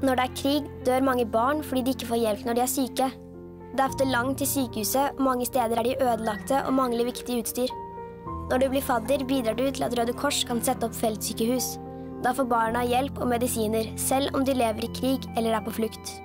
Når det er krig, dør mange barn fordi de ikke får hjelp når de er syke. Det er ofte langt til sykehuset, og mange steder er de ødelagte og mangler viktig utstyr. Når du blir fadder, bidrar du til at Røde Kors kan sette opp feltsykehus. Da får barna hjelp og medisiner, selv om de lever i krig eller er på flukt.